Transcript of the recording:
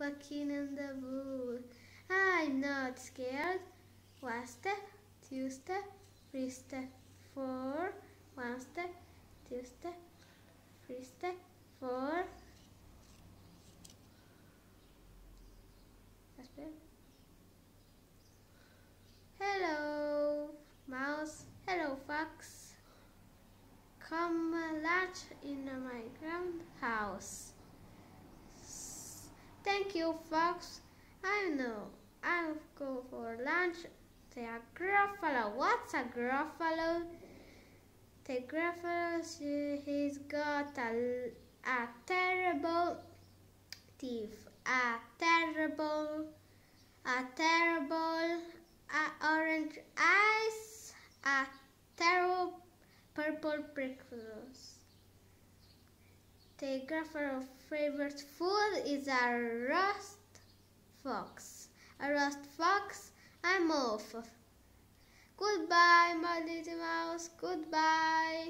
walking in the wood. I'm not scared. One step, two step, three step, four. One step, two step, three step, four. Hello, mouse. Hello, fox. Come lunch in my grand house. Thank you, fox. I know. I'll go for lunch. The Gruffalo. What's a Gruffalo? The Gruffalo, he's got a, a terrible teeth. A terrible, a terrible a orange eyes, a terrible purple prickles. The Gruffalo's favorite food is a roast fox. A roast fox, I'm off. Goodbye, my little mouse. Goodbye.